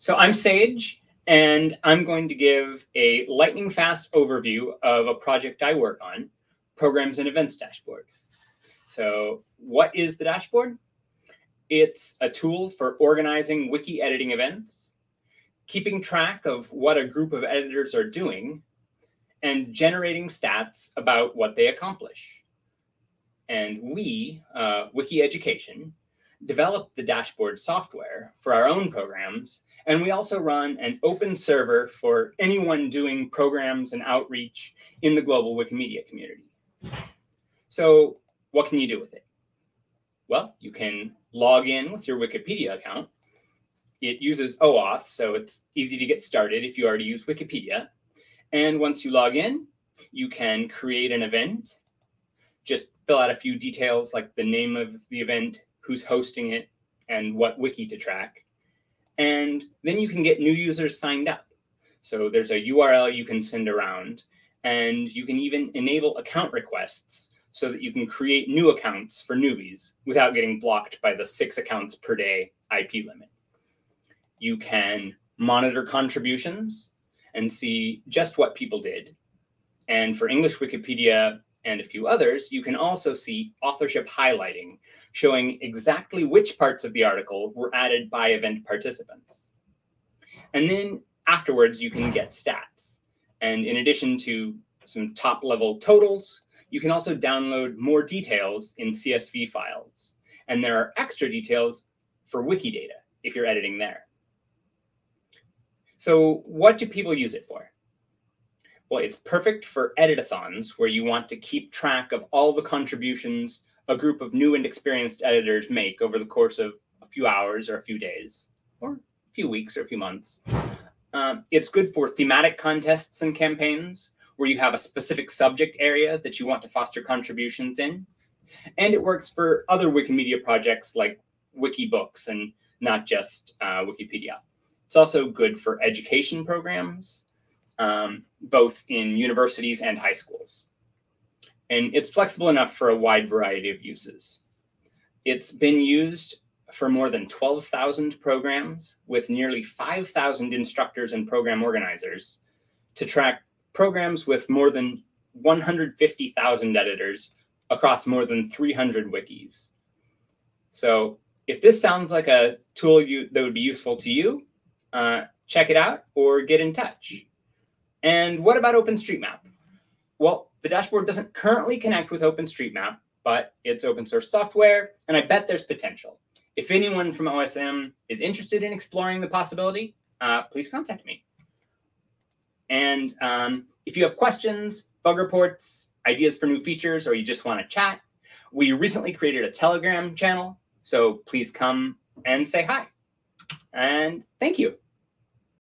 So I'm Sage, and I'm going to give a lightning fast overview of a project I work on, Programs and Events Dashboard. So what is the dashboard? It's a tool for organizing wiki editing events, keeping track of what a group of editors are doing, and generating stats about what they accomplish. And we, uh, Wiki Education, developed the dashboard software for our own programs, and we also run an open server for anyone doing programs and outreach in the global Wikimedia community. So what can you do with it? Well, you can log in with your Wikipedia account. It uses OAuth, so it's easy to get started if you already use Wikipedia. And once you log in, you can create an event, just fill out a few details like the name of the event, who's hosting it, and what wiki to track. And then you can get new users signed up. So there's a URL you can send around, and you can even enable account requests so that you can create new accounts for newbies without getting blocked by the six accounts per day IP limit. You can monitor contributions and see just what people did. And for English Wikipedia and a few others, you can also see authorship highlighting, showing exactly which parts of the article were added by event participants. And then afterwards, you can get stats. And in addition to some top level totals, you can also download more details in CSV files. And there are extra details for Wikidata if you're editing there. So what do people use it for? Well, it's perfect for editathons where you want to keep track of all the contributions a group of new and experienced editors make over the course of a few hours or a few days or a few weeks or a few months. Um, it's good for thematic contests and campaigns where you have a specific subject area that you want to foster contributions in. And it works for other Wikimedia projects like Wikibooks and not just uh, Wikipedia. It's also good for education programs, um, both in universities and high schools. And it's flexible enough for a wide variety of uses. It's been used for more than 12,000 programs with nearly 5,000 instructors and program organizers to track programs with more than 150,000 editors across more than 300 wikis. So if this sounds like a tool you, that would be useful to you, uh, check it out or get in touch. And what about OpenStreetMap? Well, the dashboard doesn't currently connect with OpenStreetMap, but it's open source software, and I bet there's potential. If anyone from OSM is interested in exploring the possibility, uh, please contact me. And um, if you have questions, bug reports, ideas for new features, or you just want to chat, we recently created a Telegram channel. So please come and say hi. And thank you.